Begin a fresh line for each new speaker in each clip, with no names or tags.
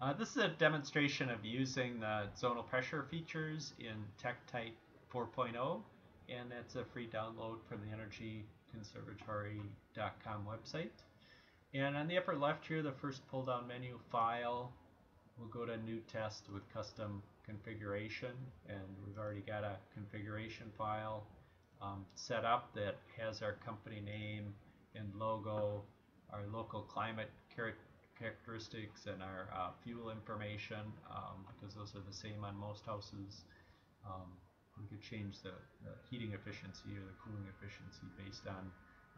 Uh, this is a demonstration of using the zonal pressure features in TECTITE 4.0 and that's a free download from the energyconservatory.com website. And on the upper left here, the first pull down menu file, we'll go to new test with custom configuration and we've already got a configuration file um, set up that has our company name and logo, our local climate characteristics and our uh, fuel information um, because those are the same on most houses. Um, we could change the, the, heating efficiency or the cooling efficiency based on,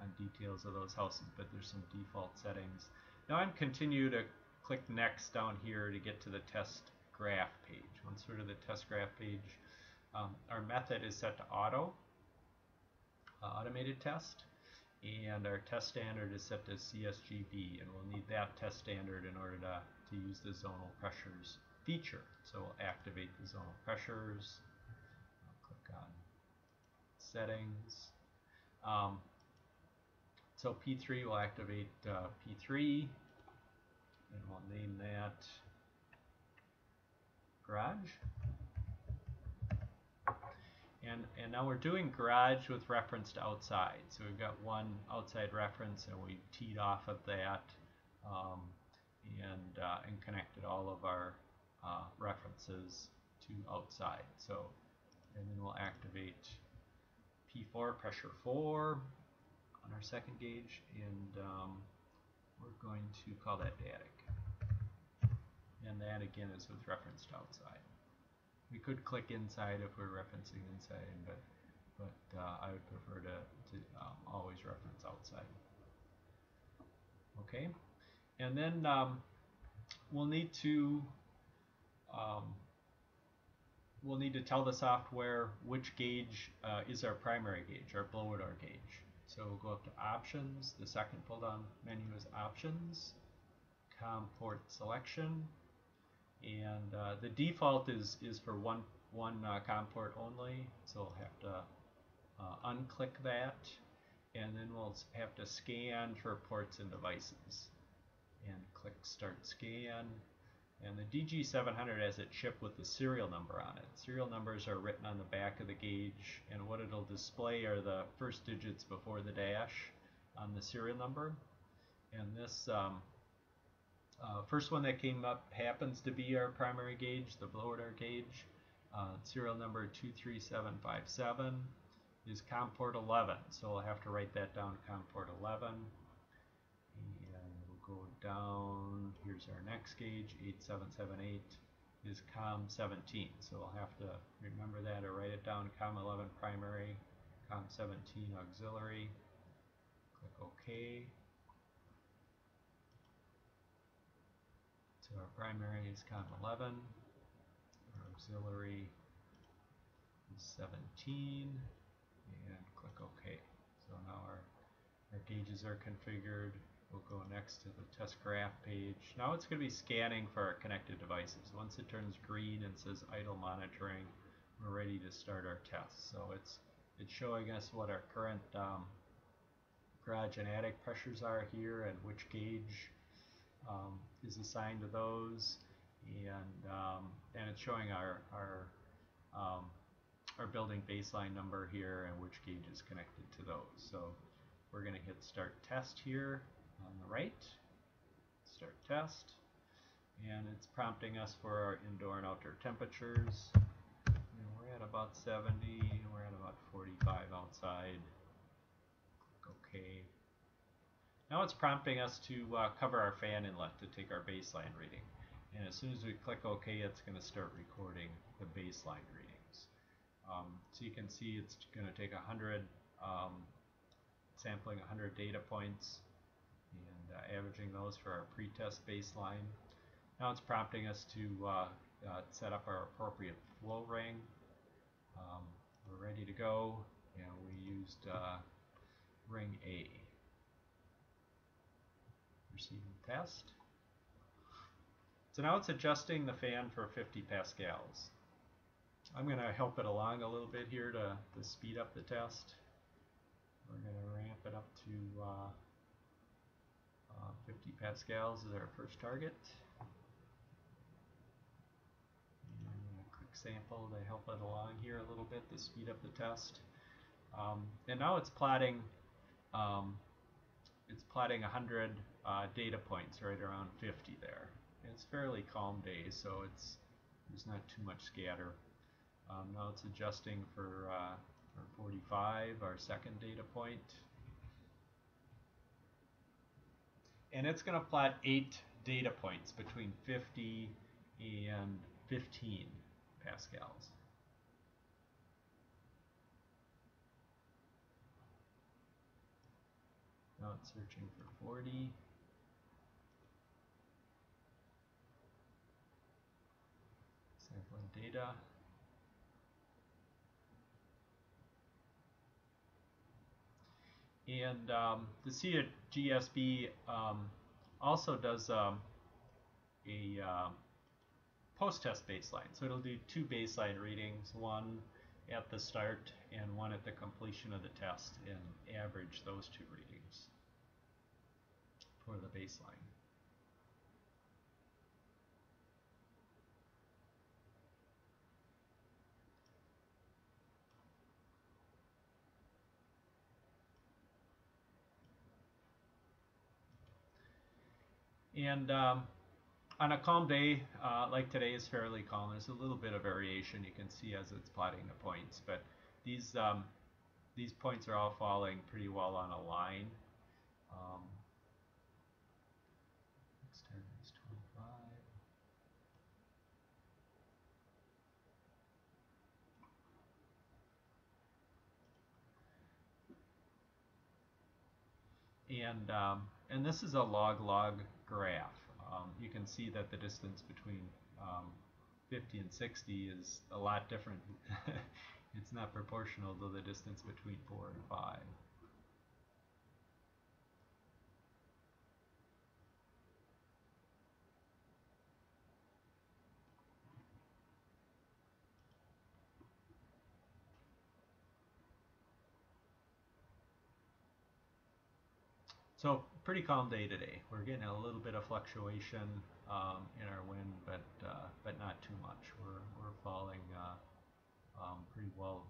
on details of those houses, but there's some default settings. Now I'm continue to click next down here to get to the test graph page. Once we're to the test graph page, um, our method is set to auto, uh, automated test and our test standard is set to CSGB and we'll need that test standard in order to, to use the zonal pressures feature. So we'll activate the zonal pressures, I'll click on settings. Um, so P3 will activate uh, P3 and we'll name that garage. And, and now we're doing garage with reference to outside. So we've got one outside reference and we teed off of that um, and, uh, and connected all of our uh, references to outside. So, and then we'll activate P4, pressure 4 on our second gauge and um, we're going to call that attic. And that again is with reference to outside. We could click inside if we're referencing inside, but but uh, I would prefer to, to um, always reference outside. Okay, and then um, we'll need to um, we'll need to tell the software which gauge uh, is our primary gauge, our blower gauge. So we'll go up to options. The second pull down menu is options, COM port selection, and uh, the default is is for one one uh, COM port only so we'll have to uh, unclick that. And then we'll have to scan for ports and devices. And click start scan. And the DG700 has a chip with the serial number on it. Serial numbers are written on the back of the gauge and what it'll display are the first digits before the dash on the serial number. And this um, uh, first one that came up happens to be our primary gauge, the blower door gauge. Uh, serial number 23757 is COM port 11, so I'll have to write that down, COM port 11. And we'll go down, here's our next gauge, 8778 is COM 17, so I'll have to remember that or write it down, COM 11 primary, COM 17 auxiliary. Click OK. So our primary is COM 11, our auxiliary is 17, and click OK. So now our, our gauges are configured. We'll go next to the test graph page. Now it's going to be scanning for our connected devices. Once it turns green and says idle monitoring, we're ready to start our test. So it's it's showing us what our current um, garage and attic pressures are here and which gauge um, is assigned to those, and um, and it's showing our our um, our building baseline number here and which gauge is connected to those. So we're going to hit Start Test here on the right. Start Test, and it's prompting us for our indoor and outdoor temperatures. And we're at about 70. We're at about 45 outside. Click OK. Now it's prompting us to uh, cover our fan inlet to take our baseline reading. And as soon as we click OK, it's going to start recording the baseline readings. Um, so you can see it's going to take 100, um, sampling 100 data points and uh, averaging those for our pretest baseline. Now it's prompting us to uh, uh, set up our appropriate flow ring. Um, we're ready to go and we used uh, ring A test. So now it's adjusting the fan for 50 pascals. I'm going to help it along a little bit here to, to speed up the test. We're going to ramp it up to uh, uh, 50 pascals is our first target. Quick sample to help it along here a little bit to speed up the test. Um, and now it's plotting um, it's plotting 100 uh, data points right around 50 there. It's fairly calm day, so it's there's not too much scatter. Um, now it's adjusting for, uh, for 45, our second data point. And it's going to plot eight data points between 50 and 15 pascals. Now it's searching for 40. Sampling data. And um, the CGSB um, also does um, a uh, post-test baseline. So it'll do two baseline readings, one at the start and one at the completion of the test and average those two readings for the baseline. And um, on a calm day, uh, like today is fairly calm, there's a little bit of variation you can see as it's plotting the points, but these um, these points are all falling pretty well on a line. Um, let's turn this 25. And, um, and this is a log-log graph. Um, you can see that the distance between um, 50 and 60 is a lot different. it's not proportional to the distance between 4 and 5. So pretty calm day today. We're getting a little bit of fluctuation um, in our wind, but uh, but not too much. We're we're falling uh, um, pretty well.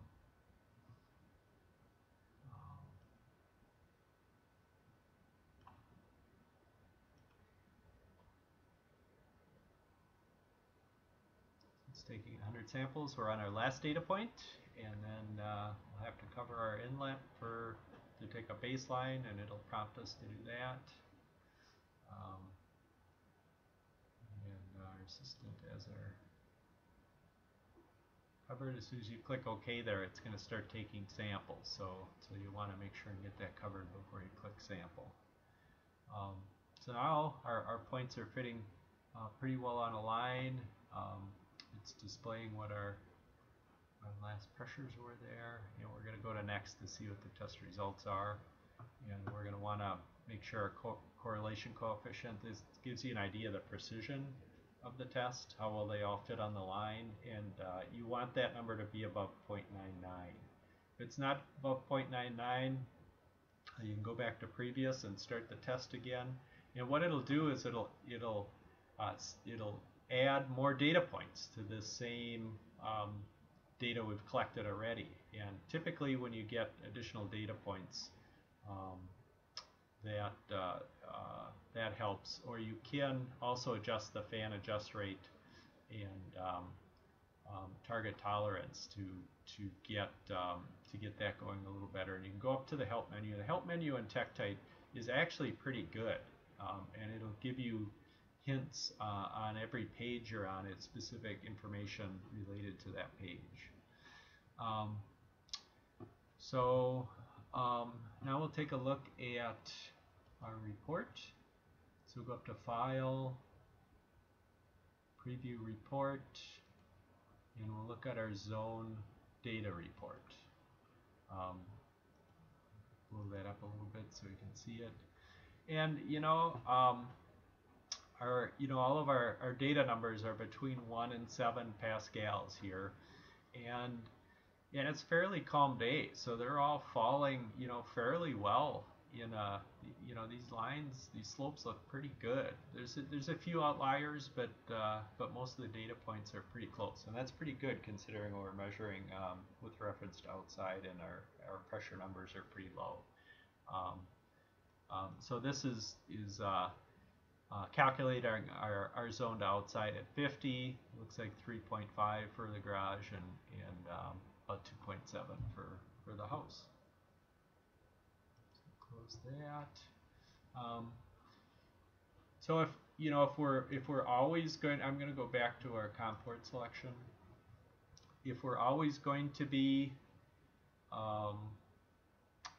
It's taking 100 samples. We're on our last data point, and then uh, we'll have to cover our inlet for to take a baseline and it'll prompt us to do that. Um, and our assistant as our covered, as soon as you click OK there, it's going to start taking samples. So, so you want to make sure and get that covered before you click sample. Um, so now our, our points are fitting uh, pretty well on a line. Um, it's displaying what our last pressures were there. And we're going to go to next to see what the test results are. And we're going to want to make sure our co correlation coefficient is, gives you an idea of the precision of the test, how well they all fit on the line, and uh, you want that number to be above 0.99. If it's not above 0.99, you can go back to previous and start the test again. And what it'll do is it'll it'll uh, it'll add more data points to the same um, data we've collected already. And typically when you get additional data points, um, that, uh, uh, that helps. Or you can also adjust the fan adjust rate and um, um, target tolerance to, to, get, um, to get that going a little better. And you can go up to the help menu. The help menu in TECTITE is actually pretty good. Um, and it'll give you hints uh, on every page you're on it, specific information related to that page. Um, so um, now we'll take a look at our report. So we'll go up to File, Preview Report, and we'll look at our zone data report. Um, blow that up a little bit so you can see it. And you know, um, our you know all of our, our data numbers are between one and seven pascals here, and and it's fairly calm day, so they're all falling, you know, fairly well in uh, you know these lines, these slopes look pretty good. There's a, there's a few outliers, but uh, but most of the data points are pretty close, and that's pretty good considering we're measuring um, with reference to outside, and our our pressure numbers are pretty low. Um, um, so this is is uh, uh, calculate our, our, our zone to outside at 50. Looks like 3.5 for the garage and and um, about 2.7 for for the house close that. Um, so if you know if we're if we're always going, I'm going to go back to our COM port selection. If we're always going to be um,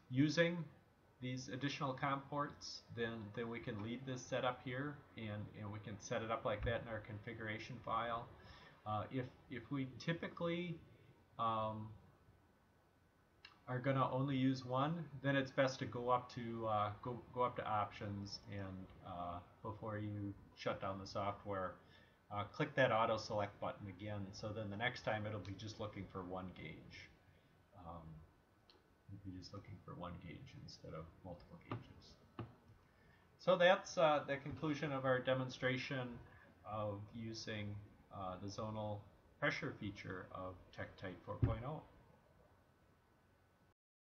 using these additional COM ports, then then we can leave this set up here and and we can set it up like that in our configuration file. Uh, if if we typically um, are going to only use one, then it's best to go up to uh, go go up to options and uh, before you shut down the software, uh, click that auto select button again. So then the next time it'll be just looking for one gauge. Um, be just looking for one gauge instead of multiple gauges. So that's uh, the conclusion of our demonstration of using uh, the zonal pressure feature of TECTITE 4.0.